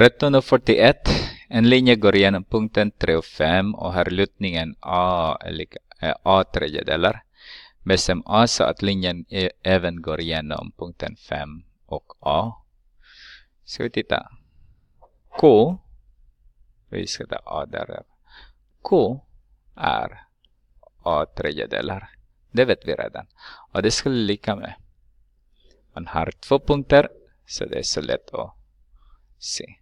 1341. En linje går igenom punkten 3 och 5 och har lutningen A, lika, eh, A tredjedelar. Bestäm A så att linjen e, även går igenom punkten 5 och A. Ska vi titta. K. Vi ska ta A där. K är A tredjedelar. Det vet vi redan. Och det skulle lika med. Man har två punkter så det är så lätt att se.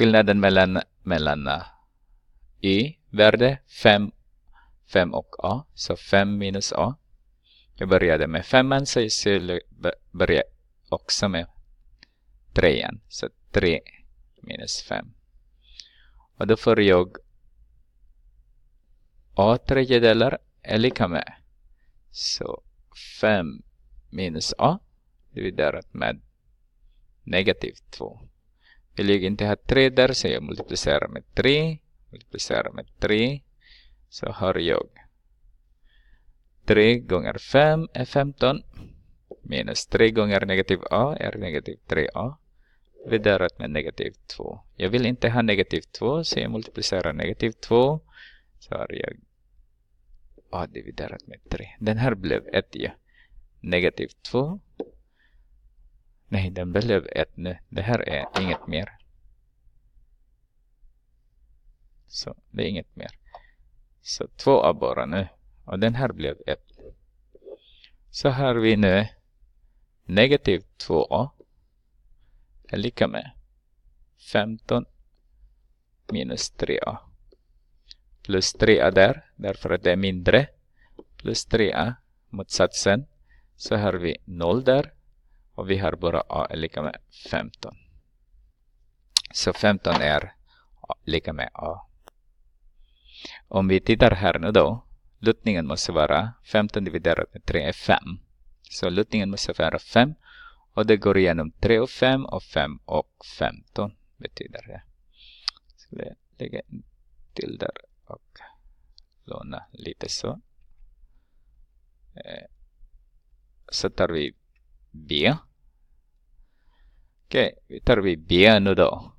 Skillnaden mellan, mellan eh, uh, y-värde 5, 5 och a. Så 5 minus a. Jag började med 5 så jag skulle börja också med 3. Så 3 minus 5. Och då får jag a tredjedelar är lika med. Så 5 minus a dividerat med negativ 2. Vill jag inte ha 3 där så jag multiplicerar med 3. Multiplicerar med 3. Så har jag 3 gånger 5 är 15. Minus 3 gånger negativ a är negativ 3a. Dividerat med negativ 2. Jag vill inte ha negativ 2 så jag multiplicerar negativ 2. Så har jag a dividerat med 3. Den här blev 1 ja. Negativ 2 Nej, den blev 1 nu. Det här är inget mer. Så det är inget mer. Så två abborrar nu. Och den här blev ett. Så har vi nu negativ 2 är lika med 15 minus 3a. Plus 3a där, därför att det är mindre. Plus 3a, motsatsen. Så har vi 0 där. Och vi har bara a är lika med 15. Så 15 är lika med a. Om vi tittar här nu då. lutningen måste vara 15 dividerat med 3 är 5. Så lutningen måste vara 5. Och det går igenom 3 och 5 och 5 och 15 betyder det. Ska vi lägga till där och låna lite så. Eh, så tar vi B. Okej, vi tar vi B nu då.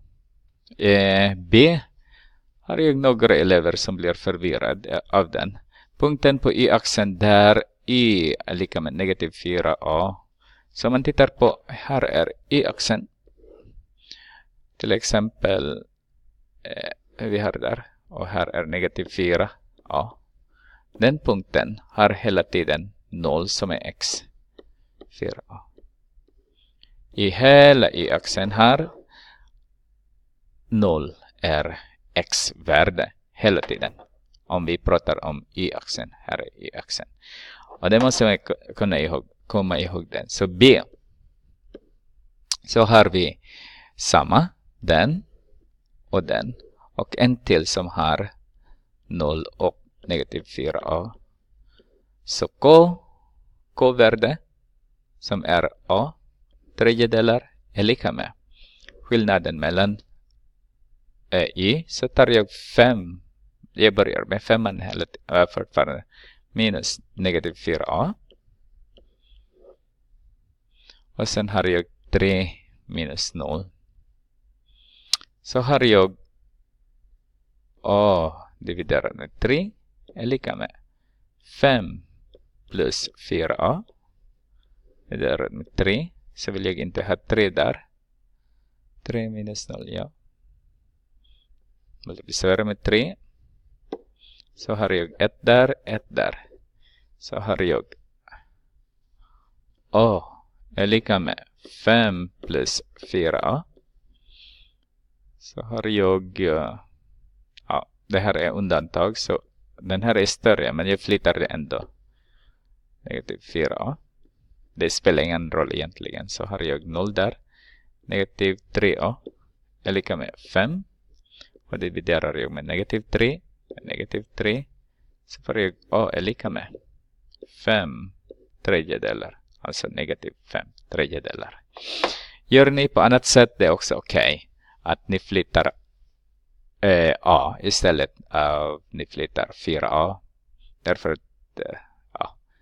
Eh, B har jag några elever som blir förvirrade av den. Punkten på y-axeln där y är lika med negativ 4a. Så om man tittar på, här är y-axeln. Till exempel, eh, vi har där. Och här är negativ 4a. Den punkten har hela tiden 0 som är x. 4a i hela y-axeln här 0 är x-värde hela tiden. Om vi pratar om y-axeln, här är y-axeln. Och det måste man kunna ihåg, komma ihåg den. Så B. Så har vi samma, den och den. Och en till som har 0 och negativ 4a. Så K, K-värde som är A tredjedelar är lika med skillnaden mellan Eh, i så tar jag 5 jag börjar med 5 äh, fortfarande. Minus negativ 4a och sen har jag 3 minus 0 så har jag a dividerat med 3 är lika med 5 plus 4a dividerat med 3 så vill jag inte ha 3 där. 3 minus 0, ja. Multiplicerar med 3. Så har jag 1 där, 1 där. Så har jag A är lika med 5 plus 4A. Så har jag, ja, det här är undantag så den här är större men jag flyttar det ändå. Negativ 4A. Det spelar ingen roll egentligen. Så har jag 0 där. Negativ 3a är lika med 5. Och dividerar jag med negativ 3. Negativ 3. Så får jag a är lika med 5 tredjedelar. Alltså negativ 5 tredjedelar. Gör ni på annat sätt det är också okej. Okay. Att ni flyttar eh, a istället. av ni flyttar 4a. Därför att eh,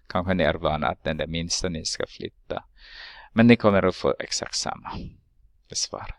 kanske ni är vana att den där minsta ni ska flytta. Men ni kommer att få exakt samma svar.